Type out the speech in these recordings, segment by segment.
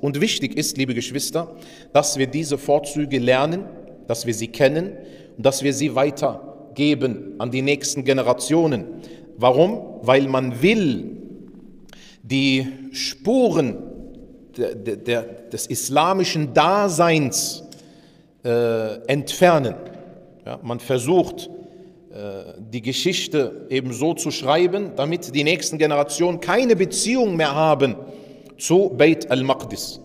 und wichtig ist, liebe Geschwister, dass wir diese Vorzüge lernen, dass wir sie kennen und dass wir sie weitergeben an die nächsten Generationen. Warum? Weil man will die Spuren der, der, des islamischen Daseins äh, entfernen. Ja, man versucht, äh, die Geschichte eben so zu schreiben, damit die nächsten Generationen keine Beziehung mehr haben zu Beit al-Maqdis.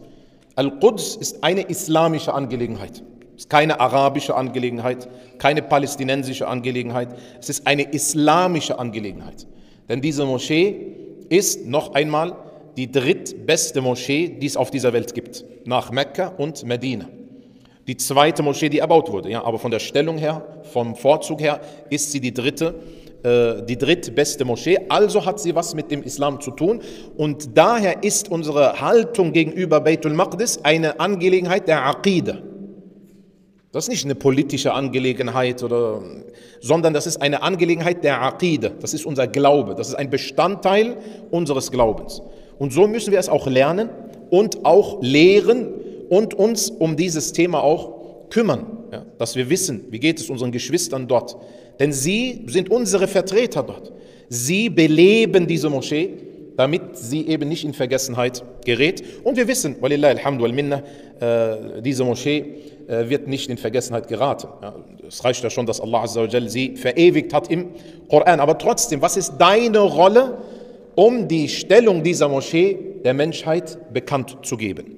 Al-Quds ist eine islamische Angelegenheit. Es ist keine arabische Angelegenheit, keine palästinensische Angelegenheit. Es ist eine islamische Angelegenheit. Denn diese Moschee ist noch einmal die drittbeste Moschee, die es auf dieser Welt gibt, nach Mekka und Medina die zweite Moschee, die erbaut wurde. Ja, aber von der Stellung her, vom Vorzug her, ist sie die dritte, äh, die drittbeste Moschee. Also hat sie was mit dem Islam zu tun. Und daher ist unsere Haltung gegenüber Beitul Maqdis eine Angelegenheit der Aqide. Das ist nicht eine politische Angelegenheit, oder, sondern das ist eine Angelegenheit der Aqide. Das ist unser Glaube. Das ist ein Bestandteil unseres Glaubens. Und so müssen wir es auch lernen und auch lehren und uns um dieses Thema auch kümmern, ja, dass wir wissen, wie geht es unseren Geschwistern dort. Denn sie sind unsere Vertreter dort. Sie beleben diese Moschee, damit sie eben nicht in Vergessenheit gerät. Und wir wissen, walillah alhamdu äh, diese Moschee äh, wird nicht in Vergessenheit geraten. Es reicht ja schon, dass Allah sie verewigt hat im Koran. Aber trotzdem, was ist deine Rolle, um die Stellung dieser Moschee der Menschheit bekannt zu geben?